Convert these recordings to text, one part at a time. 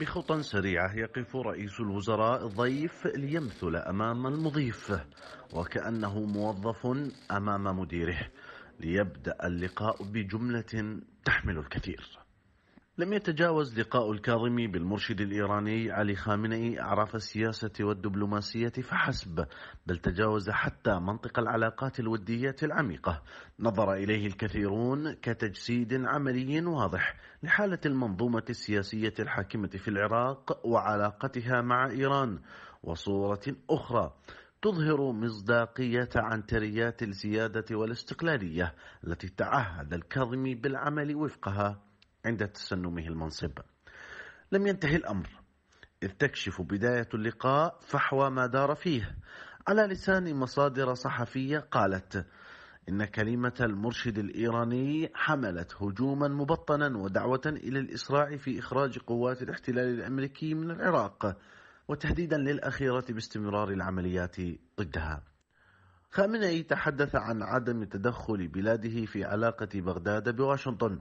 بخطى سريعة يقف رئيس الوزراء الضيف ليمثل أمام المضيف وكأنه موظف أمام مديره ليبدأ اللقاء بجملة تحمل الكثير. لم يتجاوز لقاء الكاظمي بالمرشد الإيراني علي خامنئي أعراف السياسة والدبلوماسية فحسب بل تجاوز حتى منطق العلاقات الودية العميقة. نظر إليه الكثيرون كتجسيد عملي واضح لحالة المنظومة السياسية الحاكمة في العراق وعلاقتها مع إيران وصورة أخرى تظهر مصداقية عنتريات السيادة والاستقلالية التي تعهد الكاظمي بالعمل وفقها. عند تسنمه المنصب. لم ينتهي الأمر. إذ تكشف بداية اللقاء فحوى ما دار فيه. على لسان مصادر صحفية قالت إن كلمة المرشد الإيراني حملت هجوما مبطنا ودعوة إلى الإسراع في إخراج قوات الاحتلال الأمريكي من العراق وتهديدا للأخيرة باستمرار العمليات ضدها. خامنئي تحدث عن عدم تدخل بلاده في علاقة بغداد بواشنطن.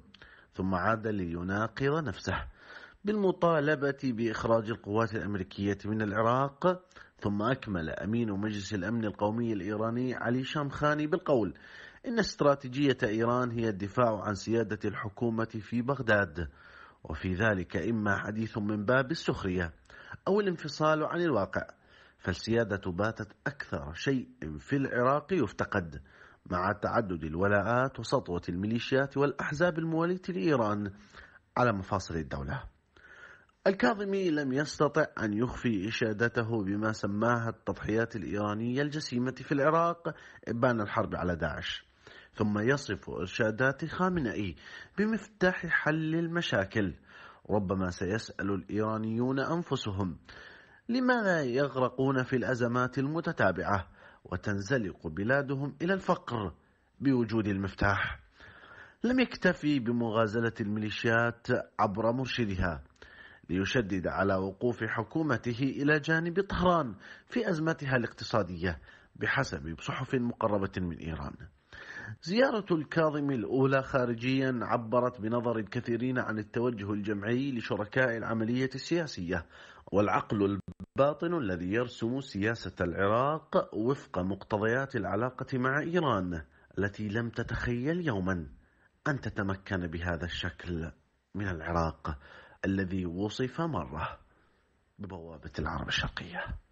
ثم عاد ليناقض نفسه بالمطالبة بإخراج القوات الأمريكية من العراق ثم أكمل أمين مجلس الأمن القومي الإيراني علي شامخاني بالقول إن استراتيجية إيران هي الدفاع عن سيادة الحكومة في بغداد وفي ذلك إما حديث من باب السخرية أو الانفصال عن الواقع فالسيادة باتت أكثر شيء في العراق يفتقد مع تعدد الولاءات وسطوة الميليشيات والأحزاب الموالية لإيران على مفاصل الدولة. الكاظمي لم يستطع أن يخفي إشادته بما سماها التضحيات الإيرانية الجسيمة في العراق إبان الحرب على داعش. ثم يصف إرشادات خامنئي بمفتاح حل المشاكل. ربما سيسأل الإيرانيون أنفسهم لماذا يغرقون في الأزمات المتتابعة؟ وتنزلق بلادهم إلى الفقر بوجود المفتاح. لم يكتفي بمغازلة الميليشيات عبر مرشدها ليشدد على وقوف حكومته إلى جانب طهران في أزمتها الاقتصادية بحسب صحف مقربة من إيران. زيارة الكاظم الأولى خارجيا عبرت بنظر الكثيرين عن التوجه الجمعي لشركاء العملية السياسية والعقل الباطن الذي يرسم سياسة العراق وفق مقتضيات العلاقة مع إيران التي لم تتخيل يوما أن تتمكن بهذا الشكل من العراق الذي وصف مرة ببوابة العرب الشرقية.